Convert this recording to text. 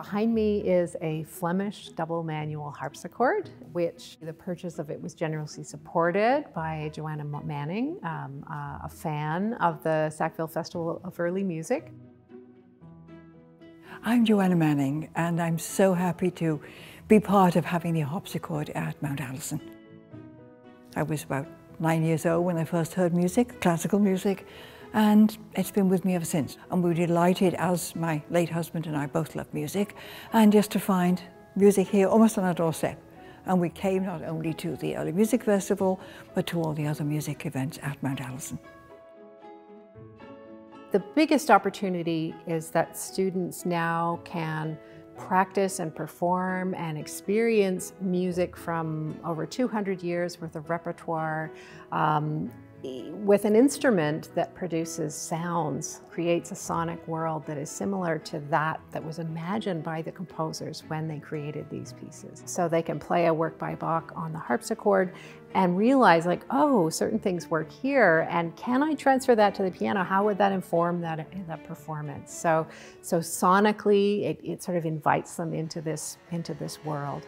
Behind me is a Flemish double manual harpsichord, which the purchase of it was generously supported by Joanna Manning, um, uh, a fan of the Sackville Festival of Early Music. I'm Joanna Manning, and I'm so happy to be part of having the harpsichord at Mount Allison. I was about nine years old when I first heard music, classical music, and it's been with me ever since. And we were delighted, as my late husband and I both love music, and just to find music here almost on our doorstep. And we came not only to the Early Music Festival, but to all the other music events at Mount Allison. The biggest opportunity is that students now can practice and perform and experience music from over 200 years worth of repertoire um, with an instrument that produces sounds, creates a sonic world that is similar to that that was imagined by the composers when they created these pieces. So they can play a work by Bach on the harpsichord and realize like, oh, certain things work here, and can I transfer that to the piano? How would that inform that, that performance? So, so sonically, it, it sort of invites them into this, into this world.